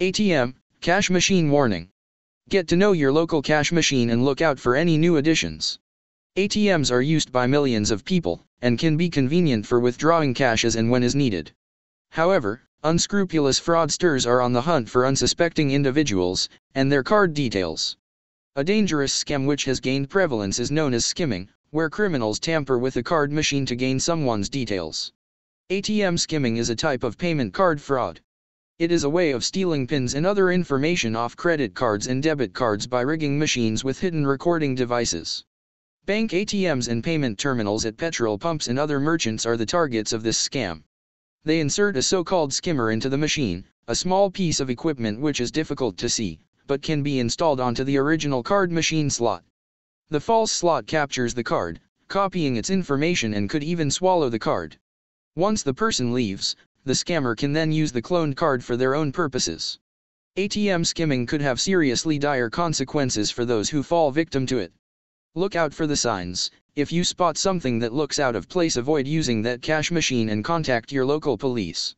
ATM, cash machine warning. Get to know your local cash machine and look out for any new additions. ATMs are used by millions of people, and can be convenient for withdrawing cash as and when is needed. However, unscrupulous fraudsters are on the hunt for unsuspecting individuals, and their card details. A dangerous scam which has gained prevalence is known as skimming, where criminals tamper with a card machine to gain someone's details. ATM skimming is a type of payment card fraud. It is a way of stealing pins and other information off credit cards and debit cards by rigging machines with hidden recording devices. Bank ATMs and payment terminals at petrol pumps and other merchants are the targets of this scam. They insert a so-called skimmer into the machine, a small piece of equipment which is difficult to see, but can be installed onto the original card machine slot. The false slot captures the card, copying its information and could even swallow the card. Once the person leaves, the scammer can then use the cloned card for their own purposes. ATM skimming could have seriously dire consequences for those who fall victim to it. Look out for the signs. If you spot something that looks out of place, avoid using that cash machine and contact your local police.